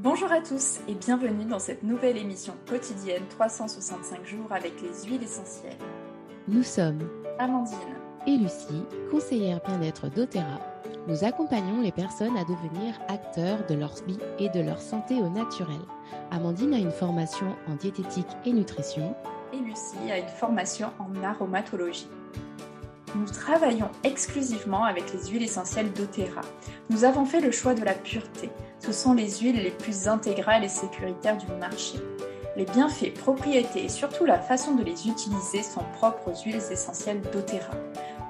Bonjour à tous et bienvenue dans cette nouvelle émission quotidienne 365 jours avec les huiles essentielles. Nous sommes Amandine et Lucie, conseillères bien-être d'Otera. Nous accompagnons les personnes à devenir acteurs de leur vie et de leur santé au naturel. Amandine a une formation en diététique et nutrition. Et Lucie a une formation en aromatologie. Nous travaillons exclusivement avec les huiles essentielles d'Otera. Nous avons fait le choix de la pureté. Ce sont les huiles les plus intégrales et sécuritaires du marché. Les bienfaits, propriétés et surtout la façon de les utiliser sont propres aux huiles essentielles d'Otera.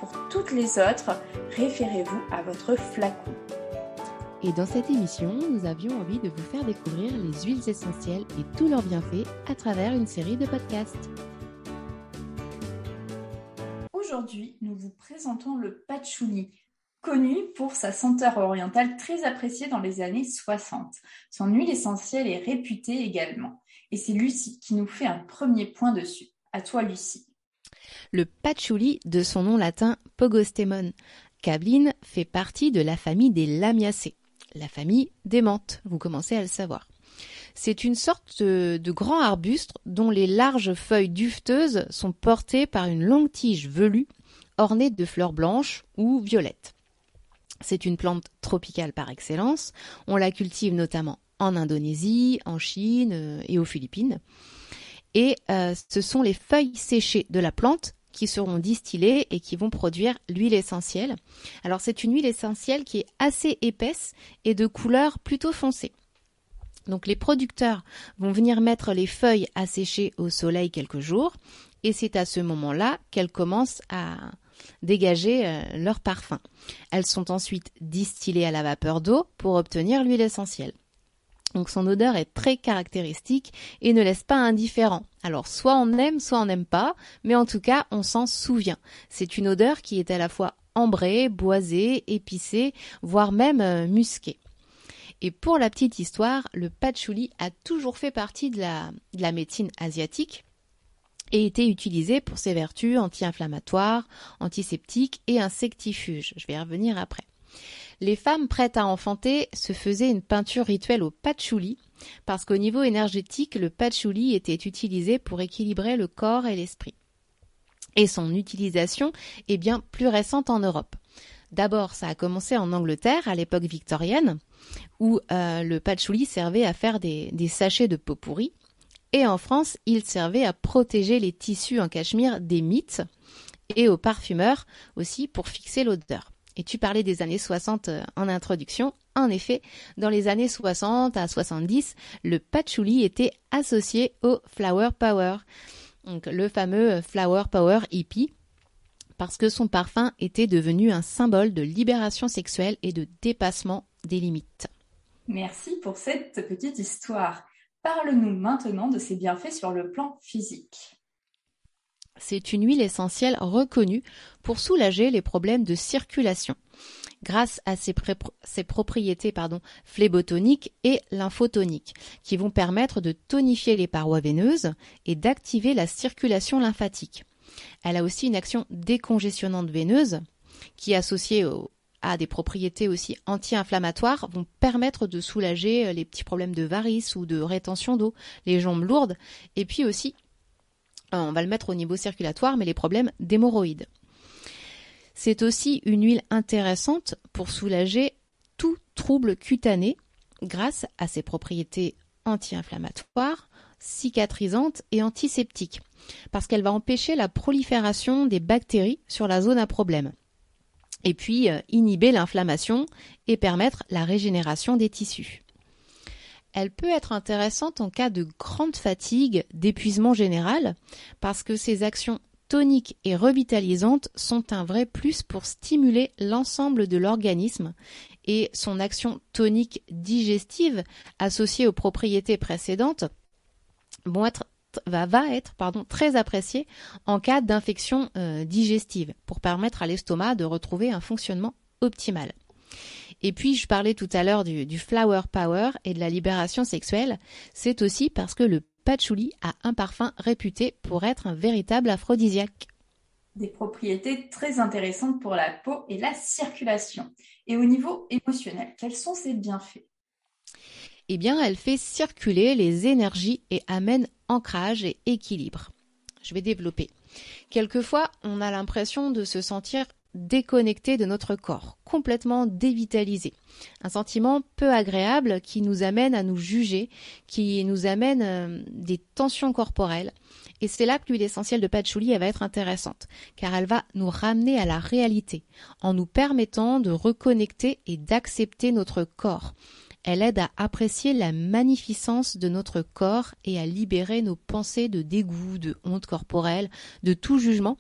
Pour toutes les autres, référez-vous à votre flacon. Et dans cette émission, nous avions envie de vous faire découvrir les huiles essentielles et tous leurs bienfaits à travers une série de podcasts. Aujourd'hui, nous vous présentons le patchouli, connu pour sa senteur orientale très appréciée dans les années 60. Son huile essentielle est réputée également. Et c'est Lucie qui nous fait un premier point dessus. À toi, Lucie. Le patchouli, de son nom latin Pogostemon cabline, fait partie de la famille des Lamiacées, la famille des menthes, vous commencez à le savoir. C'est une sorte de, grand arbuste dont les larges feuilles dufteuses sont portées par une longue tige velue ornée de fleurs blanches ou violettes. C'est une plante tropicale par excellence. On la cultive notamment en Indonésie, en Chine euh, et aux Philippines. Et euh, ce sont les feuilles séchées de la plante qui seront distillées et qui vont produire l'huile essentielle. Alors c'est une huile essentielle qui est assez épaisse et de couleur plutôt foncée. Donc les producteurs vont venir mettre les feuilles à sécher au soleil quelques jours et c'est à ce moment-là qu'elles commencent à dégager euh, leur parfum. Elles sont ensuite distillées à la vapeur d'eau pour obtenir l'huile essentielle. Donc son odeur est très caractéristique et ne laisse pas indifférent. Alors soit on aime, soit on n'aime pas, mais en tout cas on s'en souvient. C'est une odeur qui est à la fois ambrée, boisée, épicée, voire même euh, musquée. Et pour la petite histoire, le patchouli a toujours fait partie de la, de la médecine asiatique et été utilisé pour ses vertus anti-inflammatoires, antiseptiques et insectifuges. Je vais y revenir après. Les femmes prêtes à enfanter se faisaient une peinture rituelle au patchouli parce qu'au niveau énergétique, le patchouli était utilisé pour équilibrer le corps et l'esprit. Et son utilisation est bien plus récente en Europe. D'abord, ça a commencé en Angleterre à l'époque victorienne, où euh, le patchouli servait à faire des, sachets de peau pourrie. Et en France, il servait à protéger les tissus en cachemire des mythes et aux parfumeurs aussi pour fixer l'odeur. Et tu parlais des années 60 euh, en introduction. En effet, dans les années 60 à 70, le patchouli était associé au flower power. Donc le fameux flower power hippie parce que son parfum était devenu un symbole de libération sexuelle et de dépassement des limites. Merci pour cette petite histoire. Parle-nous maintenant de ses bienfaits sur le plan physique. C'est une huile essentielle reconnue pour soulager les problèmes de circulation grâce à ses, propriétés phlébotoniques et lymphotoniques qui vont permettre de tonifier les parois veineuses et d'activer la circulation lymphatique. Elle a aussi une action décongestionnante veineuse qui, associée à des propriétés aussi anti-inflammatoires, vont permettre de soulager euh, les petits problèmes de varices ou de rétention d'eau, les jambes lourdes, et puis aussi, euh, on va le mettre au niveau circulatoire, mais les problèmes d'hémorroïdes. C'est aussi une huile intéressante pour soulager tout trouble cutané grâce à ses propriétés anti-inflammatoires, cicatrisantes et antiseptiques parce qu'elle va empêcher la prolifération des bactéries sur la zone à problème. Et puis euh, inhiber l'inflammation et permettre la régénération des tissus. Elle peut être intéressante en cas de grande fatigue, d'épuisement général, parce que ses actions toniques et revitalisantes sont un vrai plus pour stimuler l'ensemble de l'organisme et son action tonique digestive associée aux propriétés précédentes vont être va, être pardon, très apprécié en cas d'infection euh, digestive pour permettre à l'estomac de retrouver un fonctionnement optimal. Et puis, je parlais tout à l'heure du, du, flower power et de la libération sexuelle. C'est aussi parce que le patchouli a un parfum réputé pour être un véritable aphrodisiaque. Des propriétés très intéressantes pour la peau et la circulation. Et au niveau émotionnel, quels sont ses bienfaits? Eh bien, elle fait circuler les énergies et amène ancrage et équilibre. Je vais développer. Quelquefois, on a l'impression de se sentir déconnecté de notre corps, complètement dévitalisé. Un sentiment peu agréable qui nous amène à nous juger, qui nous amène euh, des tensions corporelles. Et c'est là que l'huile essentielle de patchouli va être intéressante, car elle va nous ramener à la réalité, en nous permettant de reconnecter et d'accepter notre corps. Elle aide à apprécier la magnificence de notre corps et à libérer nos pensées de dégoût, de honte corporelle, de tout jugement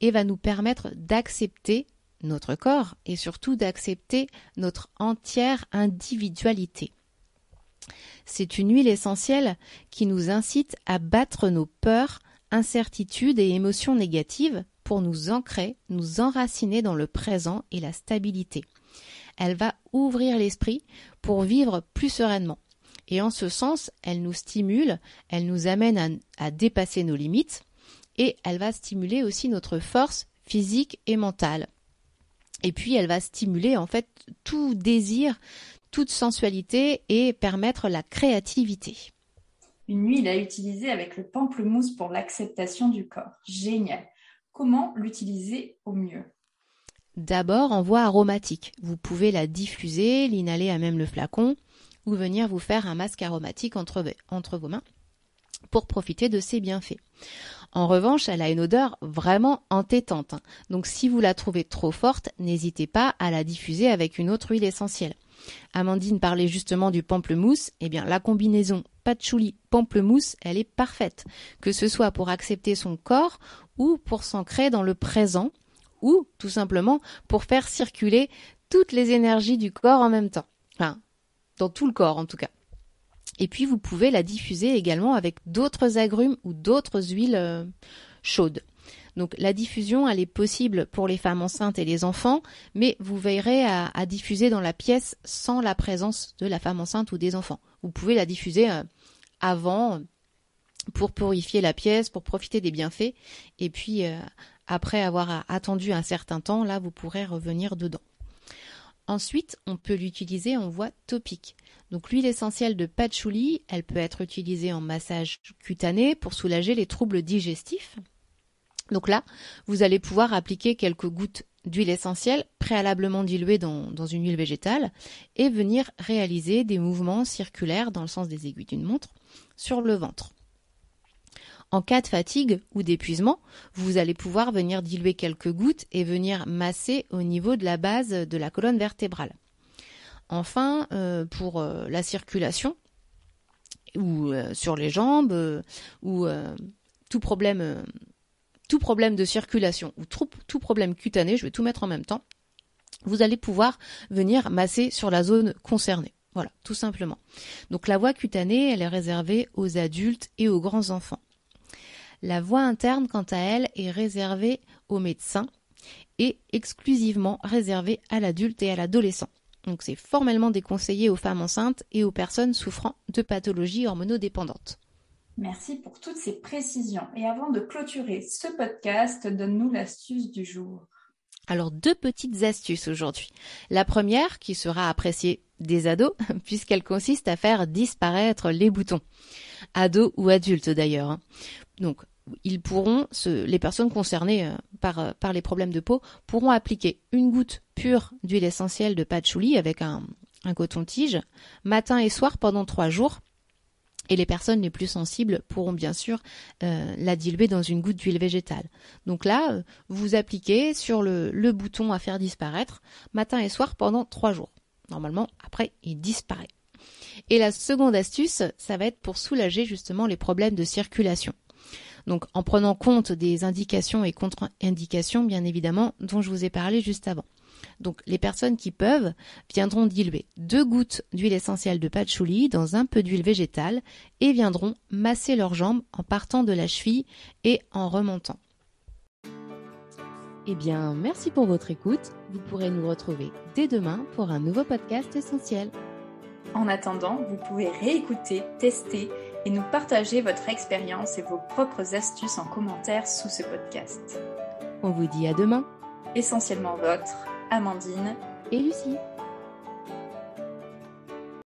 et va nous permettre d'accepter notre corps et surtout d'accepter notre entière individualité. C'est une huile essentielle qui nous incite à battre nos peurs, incertitudes et émotions négatives pour nous ancrer, nous enraciner dans le présent et la stabilité. Elle va ouvrir l'esprit pour vivre plus sereinement. Et en ce sens, elle nous stimule, elle nous amène à, dépasser nos limites, et elle va stimuler aussi notre force physique et mentale. Et puis elle va stimuler en fait tout désir, toute sensualité et permettre la créativité. Une huile à utiliser avec le pamplemousse pour l'acceptation du corps. Génial. Comment l'utiliser au mieux? D'abord en voie aromatique. Vous pouvez la diffuser, l'inhaler à même le flacon ou venir vous faire un masque aromatique entre, vos mains pour profiter de ses bienfaits. En revanche, elle a une odeur vraiment entêtante. Hein. Donc si vous la trouvez trop forte, n'hésitez pas à la diffuser avec une autre huile essentielle. Amandine parlait justement du pamplemousse. Eh bien, la combinaison patchouli pamplemousse, elle est parfaite. Que ce soit pour accepter son corps ou pour s'ancrer dans le présent ou tout simplement pour faire circuler toutes les énergies du corps en même temps. Enfin, dans tout le corps en tout cas. Et puis vous pouvez la diffuser également avec d'autres agrumes ou d'autres huiles euh, chaudes. Donc la diffusion, elle est possible pour les femmes enceintes et les enfants, mais vous veillerez à, diffuser dans la pièce sans la présence de la femme enceinte ou des enfants. Vous pouvez la diffuser euh, avant pour purifier la pièce, pour profiter des bienfaits, et puis euh, après avoir attendu un certain temps, là vous pourrez revenir dedans. Ensuite, on peut l'utiliser en voie topique. Donc l'huile essentielle de patchouli, elle peut être utilisée en massage cutané pour soulager les troubles digestifs. Donc là, vous allez pouvoir appliquer quelques gouttes d'huile essentielle préalablement diluée dans, dans, une huile végétale et venir réaliser des mouvements circulaires dans le sens des aiguilles d'une montre sur le ventre. En cas de fatigue ou d'épuisement, vous allez pouvoir venir diluer quelques gouttes et venir masser au niveau de la base de la colonne vertébrale. Enfin, euh, pour euh, la circulation, ou euh, sur les jambes, ou tout problème, de circulation, ou tout, problème cutané, je vais tout mettre en même temps, vous allez pouvoir venir masser sur la zone concernée. Voilà, tout simplement. Donc la voie cutanée, elle est réservée aux adultes et aux grands enfants. La voie interne, quant à elle, est réservée aux médecins et exclusivement réservée à l'adulte et à l'adolescent. Donc c'est formellement déconseillé aux femmes enceintes et aux personnes souffrant de pathologies hormonodépendantes. Merci pour toutes ces précisions. Et avant de clôturer ce podcast, donne-nous l'astuce du jour. Alors deux petites astuces aujourd'hui. La première, qui sera appréciée des ados, puisqu'elle consiste à faire disparaître les boutons. Ados ou adultes d'ailleurs. Donc les personnes concernées euh, par, euh, par les problèmes de peau, pourront appliquer une goutte pure d'huile essentielle de patchouli avec un, coton-tige matin et soir pendant trois jours. Et les personnes les plus sensibles pourront bien sûr euh, la diluer dans une goutte d'huile végétale. Donc là, vous appliquez sur le bouton à faire disparaître matin et soir pendant trois jours. Normalement, après, il disparaît. Et la seconde astuce, ça va être pour soulager justement les problèmes de circulation. Donc en prenant compte des indications et contre-indications, bien évidemment, dont je vous ai parlé juste avant. Donc les personnes qui peuvent viendront diluer deux gouttes d'huile essentielle de patchouli dans un peu d'huile végétale et viendront masser leurs jambes en partant de la cheville et en remontant. Eh bien, merci pour votre écoute. Vous pourrez nous retrouver dès demain pour un nouveau podcast essentiel. En attendant, vous pouvez réécouter, tester et nous partager votre expérience et vos propres astuces en commentaire sous ce podcast. On vous dit à demain. Essentiellement votre, Amandine et Lucie.